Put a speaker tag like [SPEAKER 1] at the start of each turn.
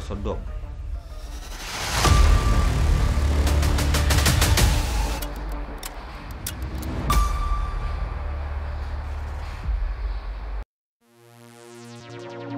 [SPEAKER 1] daripada Sodom. Thank